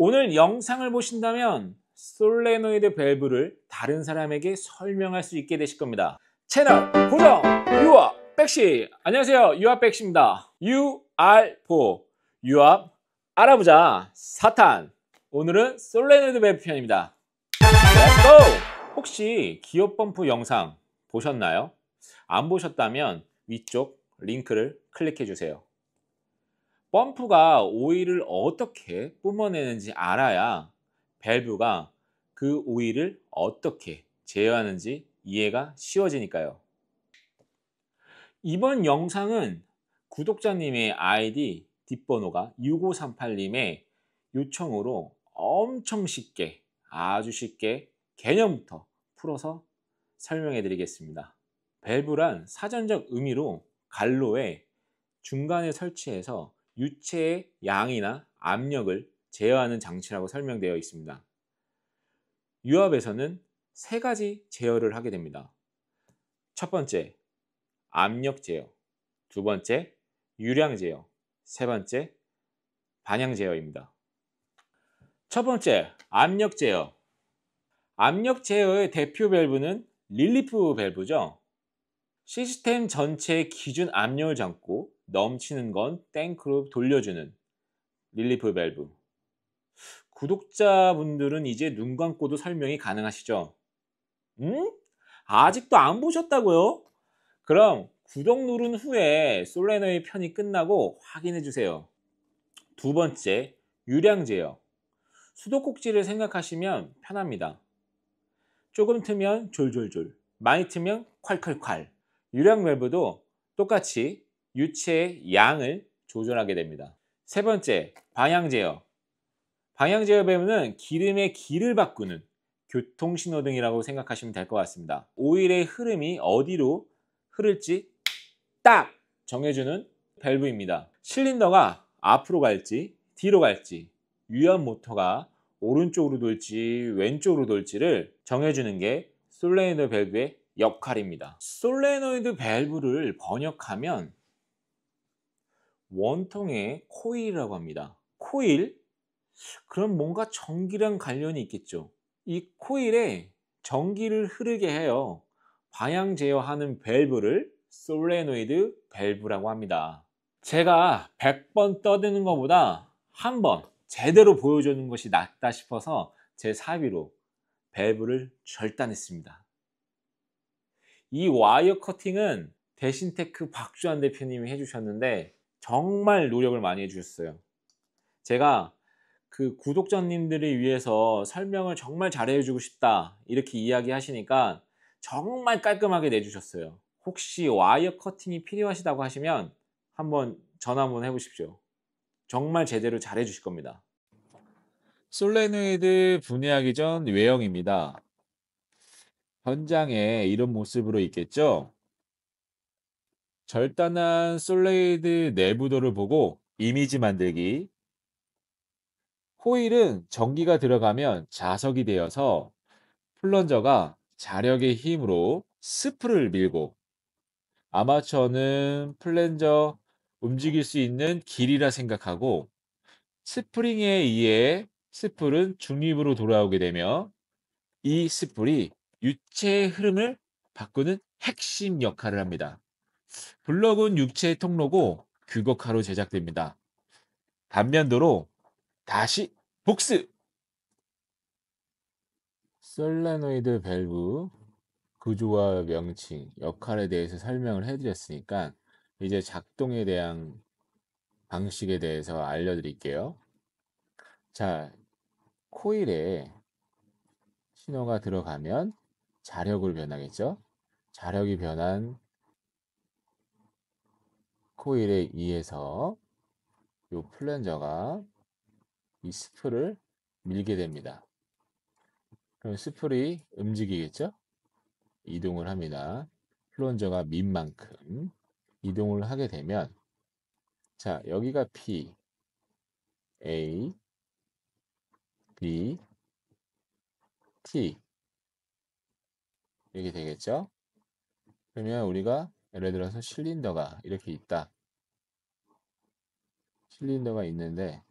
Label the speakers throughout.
Speaker 1: 오늘 영상을 보신다면 솔레노이드 밸브를 다른 사람에게 설명할 수 있게 되실 겁니다. 채널 고정 유압 백시 안녕하세요 유압 백시입니다. UR4 유압 알아보자 4탄 오늘은 솔레노이드 밸브 편입니다. Let's go! 혹시 기어 펌프 영상 보셨나요? 안 보셨다면 위쪽 링크를 클릭해 주세요. 펌프가 오일을 어떻게 뿜어내는지 알아야 밸브가 그 오일을 어떻게 제어하는지 이해가 쉬워지니까요. 이번 영상은 구독자님의 아이디 뒷번호가 6538님의 요청으로 엄청 쉽게 아주 쉽게 개념부터 풀어서 설명해 드리겠습니다. 밸브란 사전적 의미로 갈로에 중간에 설치해서 유체의 양이나 압력을 제어하는 장치라고 설명되어 있습니다. 유압에서는 세 가지 제어를 하게 됩니다. 첫 번째, 압력 제어. 두 번째, 유량 제어. 세 번째, 방향 제어입니다. 첫 번째, 압력 제어. 압력 제어의 대표 밸브는 릴리프 밸브죠. 시스템 전체의 기준 압력을 잡고 넘치는 건 탱크로 돌려주는 릴리프 밸브. 구독자분들은 이제 눈 감고도 설명이 가능하시죠? 음? 아직도 안 보셨다고요? 그럼 구독 누른 후에 솔레노이드 편이 끝나고 확인해 주세요. 두 번째, 유량 제어. 수도꼭지를 생각하시면 편합니다. 조금 트면 졸졸졸, 많이 트면 콸콸콸. 유량 밸브도 똑같이 유체의 양을 조절하게 됩니다. 세 번째, 방향 제어. 방향 제어 밸브는 기름의 길을 바꾸는 교통신호등이라고 생각하시면 될 것 같습니다. 오일의 흐름이 어디로 흐를지 딱 정해주는 밸브입니다. 실린더가 앞으로 갈지 뒤로 갈지 유압 모터가 오른쪽으로 돌지 왼쪽으로 돌지를 정해주는 게 솔레노이드 밸브의 역할입니다. 솔레노이드 밸브를 번역하면 원통의 코일이라고 합니다. 코일? 그럼 뭔가 전기랑 관련이 있겠죠. 이 코일에 전기를 흐르게 해요. 방향 제어하는 밸브를 솔레노이드 밸브라고 합니다. 제가 100번 떠드는 것보다 한 번 제대로 보여주는 것이 낫다 싶어서 제 사비로 밸브를 절단했습니다. 이 와이어 커팅은 대신테크 박주환 대표님이 해주셨는데 정말 노력을 많이 해주셨어요. 제가 그 구독자님들을 위해서 설명을 정말 잘해주고 싶다 이렇게 이야기하시니까 정말 깔끔하게 내주셨어요. 혹시 와이어 커팅이 필요하시다고 하시면 한번 전화 한번 해보십시오. 정말 제대로 잘해 주실 겁니다. 솔레노이드 분해하기 전 외형입니다. 현장에 이런 모습으로 있겠죠? 절단한 솔레노이드 내부도를 보고 이미지 만들기 코일은 전기가 들어가면 자석이 되어서 플런저가 자력의 힘으로 스풀을 밀고 armature는 플런저 움직일 수 있는 길이라 생각하고 스프링에 의해 스풀은 중립으로 돌아오게 되며 이 스풀이 유체의 흐름을 바꾸는 핵심 역할을 합니다. 블럭은 유체의 통로고 규격화로 제작됩니다. 단면도로 다시 복습! 솔레노이드 밸브 구조와 명칭, 역할에 대해서 설명을 해드렸으니까 이제 작동에 대한 방식에 대해서 알려드릴게요. 자, 코일에 신호가 들어가면 자력을 변하겠죠? 자력이 변한 코일에 의해서 이 플랜저가 이 스프를 밀게 됩니다. 그럼 스프이 움직이겠죠? 이동을 합니다. 플런저가 민 만큼 이동을 하게 되면 자 여기가 P, A, B, T 이렇게 되겠죠? 그러면 우리가 예를 들어서 실린더가 이렇게 있다. 실린더가 있는데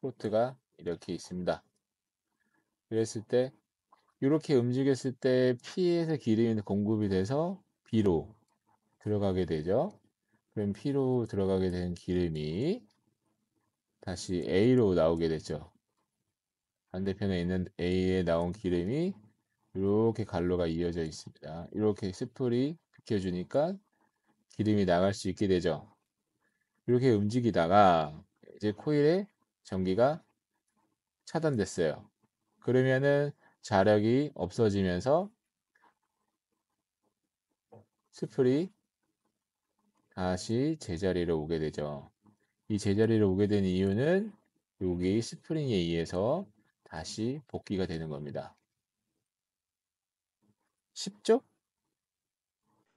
Speaker 1: 포트가 이렇게 있습니다. 그랬을 때 이렇게 움직였을 때 P에서 기름이 공급이 돼서 B로 들어가게 되죠. 그럼 P로 들어가게 된 기름이 다시 A로 나오게 되죠. 반대편에 있는 A에 나온 기름이 이렇게 갈로가 이어져 있습니다. 이렇게 스플이 비켜주니까 기름이 나갈 수 있게 되죠. 이렇게 움직이다가 이제 코일에 전기가 차단됐어요. 그러면은 자력이 없어지면서 스플이 다시 제자리로 오게 되죠. 이 제자리로 오게 된 이유는 여기 스프링에 의해서 다시 복귀가 되는 겁니다. 쉽죠?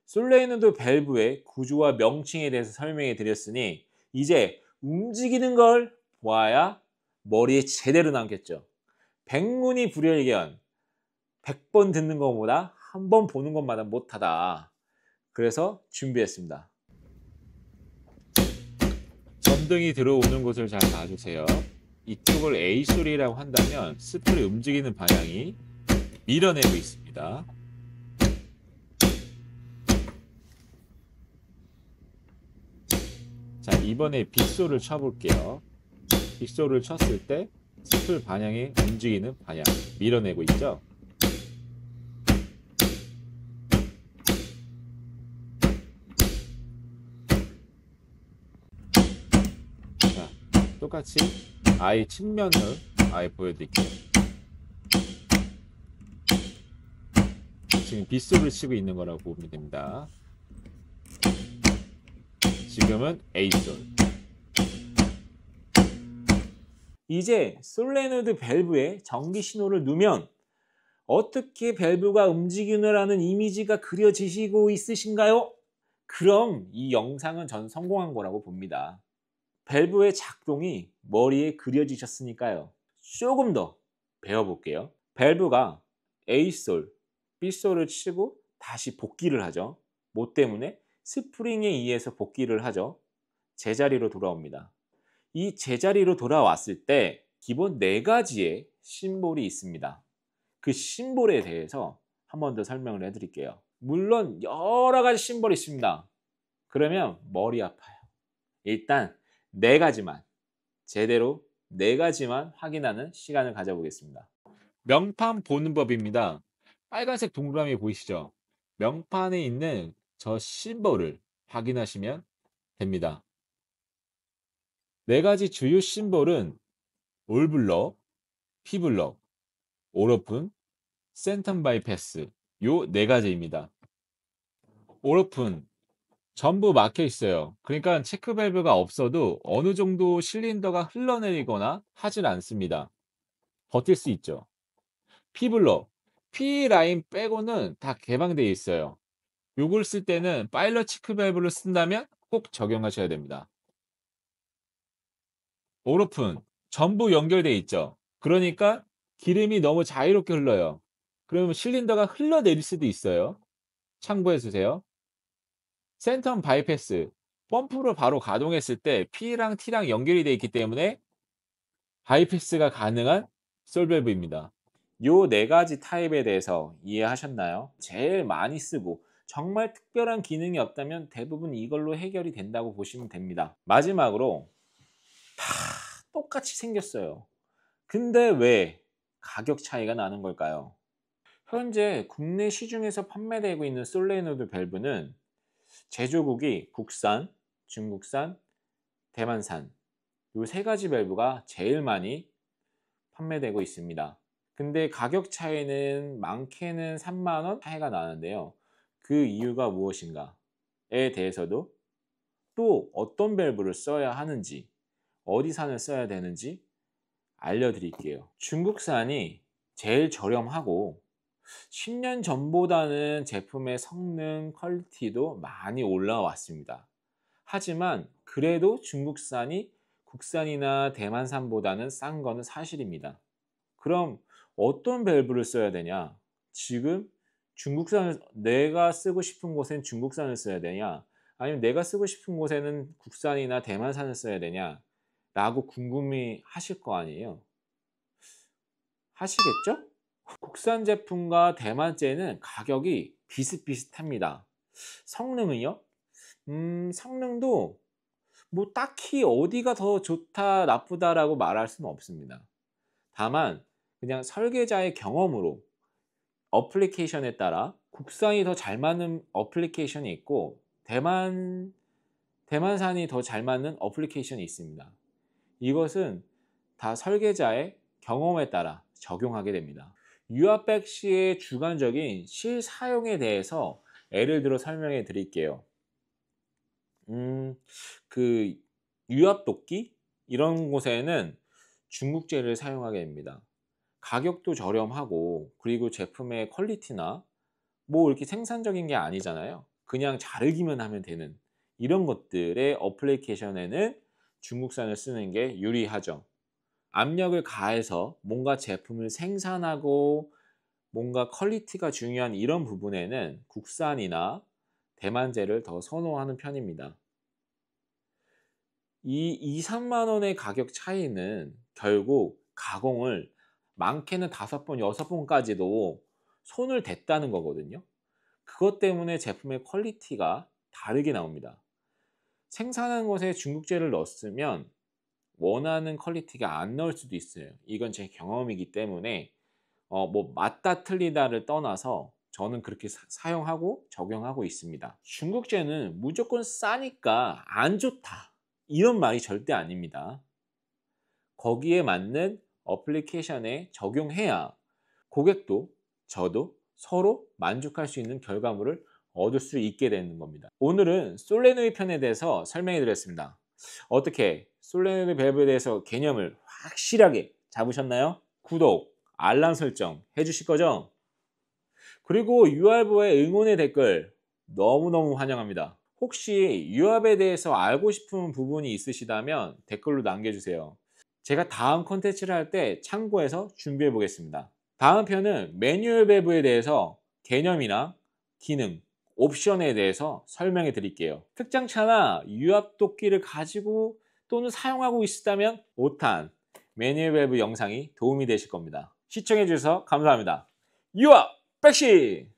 Speaker 1: 솔레노이드 밸브의 구조와 명칭에 대해서 설명해 드렸으니 이제 움직이는 걸 보아야 머리에 제대로 남겠죠. 백문이 불여일견 100번 듣는 것보다 한 번 보는 것만 못하다. 그래서 준비했습니다. 전등이 들어오는 곳을 잘 봐주세요. 이쪽을 A 소리라고 한다면 스프를 움직이는 방향이 밀어내고 있습니다. 자 이번에 빗소를 쳐볼게요. 빗소를 쳤을 때 스플 방향이 움직이는 방향 밀어내고 있죠. 자 똑같이 아이 측면을 아예 보여드릴게요. 지금 빗소를 치고 있는 거라고 보면 됩니다. 지금은 A솔. 이제 솔레노드 밸브에 전기 신호를 누면 어떻게 밸브가 움직이느라는 이미지가 그려지시고 있으신가요? 그럼 이 영상은 전 성공한 거라고 봅니다. 밸브의 작동이 머리에 그려지셨으니까요. 조금 더 배워볼게요. 밸브가 A솔, B솔을 치고 다시 복귀를 하죠. 뭐 때문에? 스프링에 의해서 복귀를 하죠. 제자리로 돌아옵니다. 이 제자리로 돌아왔을 때 기본 네 가지의 심볼이 있습니다. 그 심볼에 대해서 한 번 더 설명을 해드릴게요. 물론 여러 가지 심볼이 있습니다. 그러면 머리 아파요. 일단 네 가지만 제대로 네 가지만 확인하는 시간을 가져보겠습니다. 명판 보는 법입니다. 빨간색 동그라미 보이시죠? 명판에 있는 저 심볼을 확인하시면 됩니다. 네 가지 주요 심볼은 all block, P block, all open, center bypass 요 네 가지입니다. all block 전부 막혀 있어요. 그러니까 체크 밸브가 없어도 어느 정도 실린더가 흘러내리거나 하질 않습니다. 버틸 수 있죠. P block P 라인 빼고는 다 개방되어 있어요. 요걸 쓸 때는 파일럿 체크 밸브를 쓴다면 꼭 적용하셔야 됩니다. all open 전부 연결되어 있죠. 그러니까 기름이 너무 자유롭게 흘러요. 그러면 실린더가 흘러내릴 수도 있어요. 참고해 주세요. center bypass 펌프로 바로 가동했을 때 P랑 T랑 연결이 되어 있기 때문에 bypass가 가능한 sol밸브입니다. 요 네 가지 타입에 대해서 이해하셨나요? 제일 많이 쓰고 정말 특별한 기능이 없다면 대부분 이걸로 해결이 된다고 보시면 됩니다. 마지막으로 다 똑같이 생겼어요. 근데 왜 가격 차이가 나는 걸까요? 현재 국내 시중에서 판매되고 있는 솔레노드 밸브는 제조국이 국산, 중국산, 대만산 이 세 가지 밸브가 제일 많이 판매되고 있습니다. 근데 가격 차이는 많게는 3만원 차이가 나는데요. 그 이유가 무엇인가에 대해서도 또 어떤 밸브를 써야 하는지 어디산을 써야 되는지 알려드릴게요. 중국산이 제일 저렴하고 10년 전보다는 제품의 성능 quality도 많이 올라왔습니다. 하지만 그래도 중국산이 국산이나 대만산보다는 싼 거는 사실입니다. 그럼 어떤 밸브를 써야 되냐? 지금 중국산을 내가 쓰고 싶은 곳엔 중국산을 써야 되냐? 아니면 내가 쓰고 싶은 곳에는 국산이나 대만산을 써야 되냐? 라고 궁금해 하실 거 아니에요. 하시겠죠? 국산 제품과 대만제는 가격이 비슷비슷합니다. 성능은요? 음, 성능도 뭐 딱히 어디가 더 좋다, 나쁘다라고 말할 수는 없습니다. 다만 그냥 설계자의 경험으로 application에 따라 국산이 더 잘 맞는 application이 있고 대만 대만산이 더 잘 맞는 application이 있습니다. 이것은 다 설계자의 경험에 따라 적용하게 됩니다. 유압백 시의 주관적인 실사용에 대해서 예를 들어 설명해 드릴게요. 음, 그 유압 도끼 이런 곳에는 중국제를 사용하게 됩니다. 가격도 저렴하고 그리고 제품의 quality나 뭐 이렇게 생산적인 게 아니잖아요. 그냥 자르기만 하면 되는 이런 것들의 application에는 중국산을 쓰는 게 유리하죠. 압력을 가해서 뭔가 제품을 생산하고 뭔가 quality가 중요한 이런 부분에는 국산이나 대만제를 더 선호하는 편입니다. 이 2, 3만 원의 가격 차이는 결국 가공을 많게는 5번, 6번까지도 손을 댔다는 거거든요. 그것 때문에 제품의 quality가 다르게 나옵니다. 생산한 것에 중국제를 넣었으면 원하는 quality가 안 나올 수도 있어요. 이건 제 경험이기 때문에 어, 뭐 맞다 틀리다를 떠나서 저는 그렇게 사, 용하고 적용하고 있습니다. 중국제는 무조건 싸니까 안 좋다. 이런 말이 절대 아닙니다. 거기에 맞는 어플리케이션에 적용해야 고객도 저도 서로 만족할 수 있는 결과물을 얻을 수 있게 되는 겁니다. 오늘은 솔레노이 편에 대해서 설명해 드렸습니다. 어떻게 솔레노이 밸브에 대해서 개념을 확실하게 잡으셨나요? 구독, 알람 설정 해주실 거죠? 그리고 유알보의 응원의 댓글 너무너무 환영합니다. 혹시 유압에 대해서 알고 싶은 부분이 있으시다면 댓글로 남겨주세요. 제가 다음 콘텐츠를 할 때 참고해서 준비해 보겠습니다. 다음 편은 매뉴얼 밸브에 대해서 개념이나 기능, 옵션에 대해서 설명해 드릴게요. 특장 차나 유압 도끼를 가지고 또는 사용하고 있다면 5탄 매뉴얼 밸브 영상이 도움이 되실 겁니다. 시청해 주셔서 감사합니다. 유압 백시!